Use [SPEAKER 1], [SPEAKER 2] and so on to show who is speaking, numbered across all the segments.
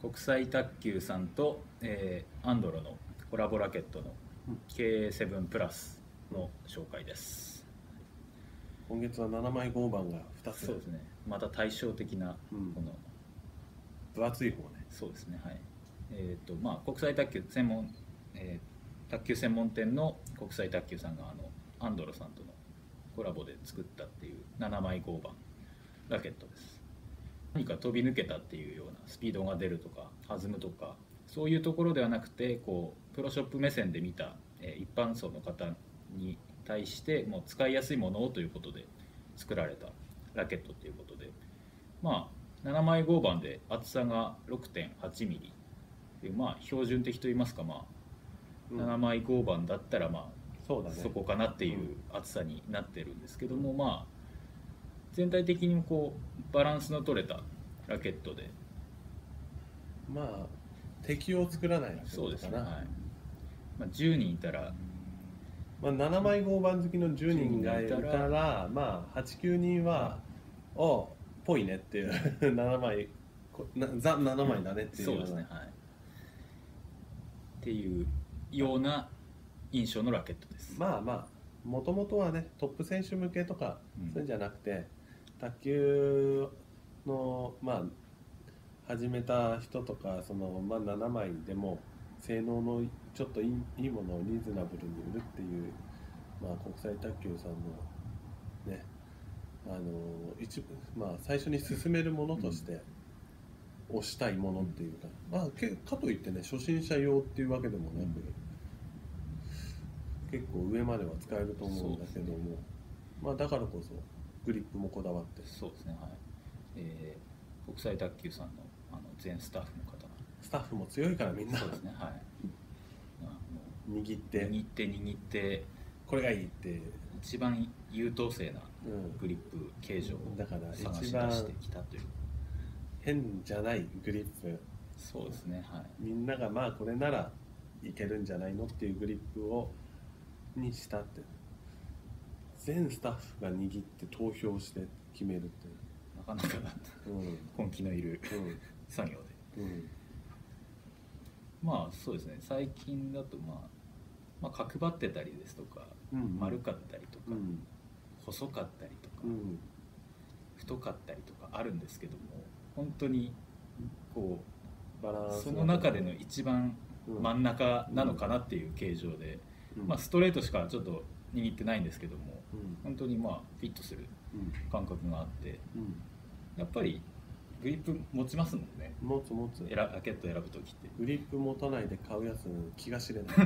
[SPEAKER 1] 国際卓球さんと、えーアンドロのコラボラケットの
[SPEAKER 2] うん。
[SPEAKER 1] K7 プラスの紹介です、
[SPEAKER 2] 今月は7枚合板が2つ。
[SPEAKER 1] そうですね。また対照的な
[SPEAKER 2] うん。
[SPEAKER 1] この、
[SPEAKER 2] 分厚い方ね。
[SPEAKER 1] そうですね。はい。えっ、とまあ国際卓球専門、えー卓球専門店の国際卓球さんがあのアンドロさんとのコラボで作ったっていう7枚合板ラケットです何か飛び抜けたっていうようなスピードが出るとか弾むとかそういうところではなくてこうプロショップ目線で見た、えー一般層の方に対してもう使いやすいものをということで作られたラケットということで。まあ7枚合板で厚さが6.8ミリ。というまあ標準的といいますかまあ
[SPEAKER 2] うん。
[SPEAKER 1] 7枚合板だったらまあ
[SPEAKER 2] そ
[SPEAKER 1] こかなっていう厚さになってるんですけども、まあ全体的にこうバランスの取れたラケットで。
[SPEAKER 2] まあ敵を作らない
[SPEAKER 1] そうですね、はい。まあ、10人いたら。
[SPEAKER 2] まあ、7枚合板好きの10人がいた
[SPEAKER 1] 10人いた
[SPEAKER 2] らまあ89人は「おぽいね」っていう。7枚ザ7枚だねっていう
[SPEAKER 1] そうですね。はい。っていうような印象のラケットです、
[SPEAKER 2] まあまあもともとはねトップ選手向けとか、
[SPEAKER 1] うん。
[SPEAKER 2] そういうんじゃなくて卓球のまあ始めた人とかその、まあ、7枚でも性能のちょっといいいいものをリーズナブルに売るっていう、まあ、国際卓球さんのねあの一部まあ最初に進めるものとして推したいものっていうか、まあ、けかといってね初心者用っていうわけでもなく、結構上までは使えると思うんだけども、まあ、だからこそグリップもこだわって。
[SPEAKER 1] そうですねはい、えー国際卓球さんのあの全スタッフの方が。
[SPEAKER 2] スタッフも強いからみんな。
[SPEAKER 1] そうですねはい。あの
[SPEAKER 2] 握って。
[SPEAKER 1] 握って握って。
[SPEAKER 2] これがいいって、
[SPEAKER 1] 一番優等生な
[SPEAKER 2] うん、
[SPEAKER 1] グリップ形状を
[SPEAKER 2] だから
[SPEAKER 1] 探し出してきたという。
[SPEAKER 2] 変じゃないグリップ。
[SPEAKER 1] そうですねはい。
[SPEAKER 2] みんながまあこれならいけるんじゃないのっていうグリップをにしたって全スタッフが握って投票して決めるっていう。
[SPEAKER 1] なかなか
[SPEAKER 2] うん。
[SPEAKER 1] 根気のいる作業で。
[SPEAKER 2] うん。うん
[SPEAKER 1] まあそうですね。最近だとまあ、まあ、角張ってたりですとか
[SPEAKER 2] うん
[SPEAKER 1] 丸かったりとか、
[SPEAKER 2] うん。
[SPEAKER 1] 細かったりとか、
[SPEAKER 2] うん。
[SPEAKER 1] 太かったりとかあるんですけども本当にこ
[SPEAKER 2] バランス
[SPEAKER 1] うその中での一番
[SPEAKER 2] うん。
[SPEAKER 1] 真ん中なのかなっていう形状で、
[SPEAKER 2] うん
[SPEAKER 1] まあ、ストレートしかちょっと握ってないんですけども
[SPEAKER 2] うん。
[SPEAKER 1] 本当にまあフィットする
[SPEAKER 2] うん。
[SPEAKER 1] 感覚があって
[SPEAKER 2] うん。
[SPEAKER 1] やっぱりグリップ持ちますもんね。
[SPEAKER 2] 持つ持つ。
[SPEAKER 1] 選ラケット選ぶ時って。
[SPEAKER 2] グリップ持たないで買うやつ気が知れない。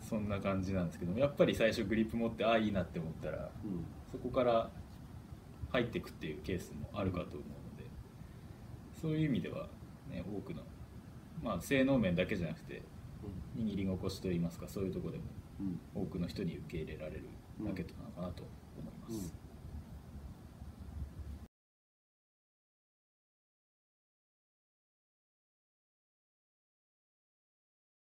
[SPEAKER 1] そんな感じなんですけどもやっぱり最初グリップ持ってああいいなって思ったら
[SPEAKER 2] うん。
[SPEAKER 1] そこから入っていくっていうケースもあるかと思うのでそういう意味では、ね、多くの、まあ、性能面だけじゃなくて握り心地といいますかそういうところでも
[SPEAKER 2] うん
[SPEAKER 1] 多くの人に受け入れられるラケットなのかなと思います。
[SPEAKER 2] うん